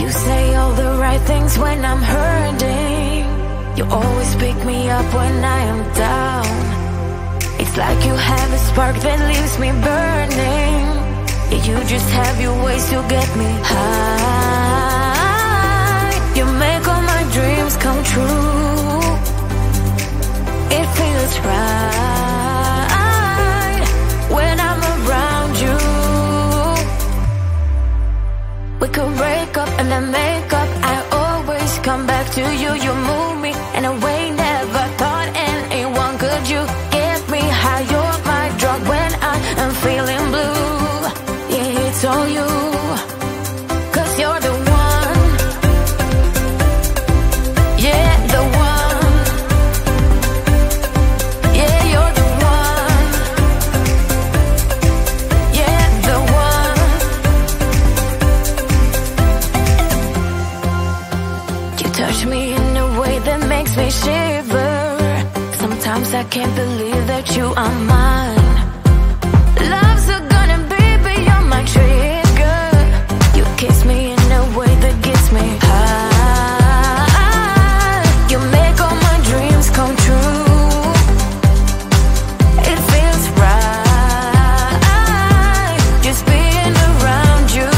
You say all the right things when I'm hurting. You always pick me up when I am down. It's like you have a spark that leaves me burning. Yeah, you just have your ways to get me high. You make all my dreams come true. can't believe that you are mine. Love's a gun and baby, you're my trigger. You kiss me in a way that gets me high. You make all my dreams come true. It feels right Just being around you.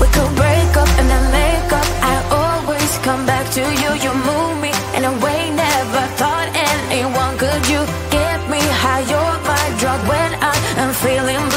We could break up and then make up. I always come back to you, you move me feeling